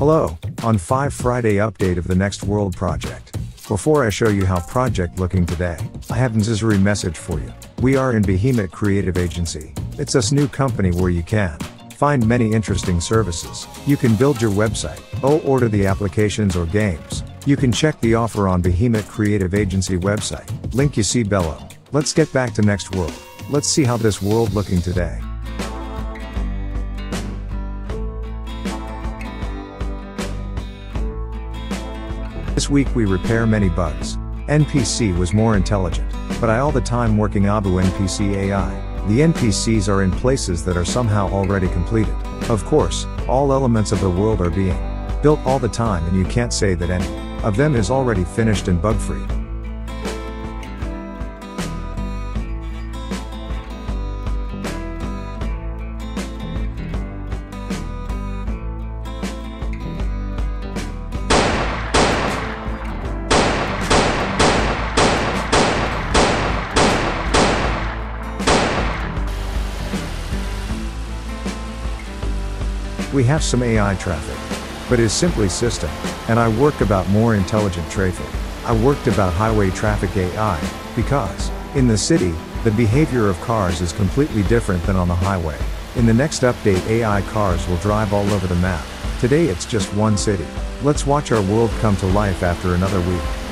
Hello, on 5 Friday update of the Next World project. Before I show you how project looking today, I have an necessary message for you. We are in Behemot Creative Agency. It's a new company where you can find many interesting services. You can build your website, or order the applications or games. You can check the offer on Behemot Creative Agency website. Link you see below. Let's get back to Next World. Let's see how this world looking today. This week we repair many bugs. NPC was more intelligent, but I all the time working Abu NPC AI. The NPCs are in places that are somehow already completed. Of course, all elements of the world are being built all the time and you can't say that any of them is already finished and bug We have some AI traffic, but is simply system, and I work about more intelligent traffic. I worked about highway traffic AI, because, in the city, the behavior of cars is completely different than on the highway. In the next update AI cars will drive all over the map. Today it's just one city. Let's watch our world come to life after another week.